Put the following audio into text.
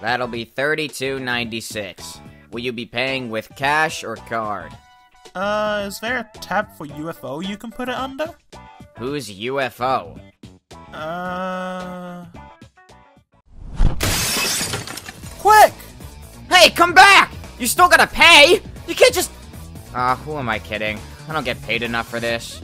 That'll be thirty-two ninety-six. Will you be paying with cash or card? Uh, is there a tab for UFO you can put it under? Who's UFO? Uh. Quick! Hey, come back! You still gotta pay! You can't just. Ah, who am I kidding? I don't get paid enough for this.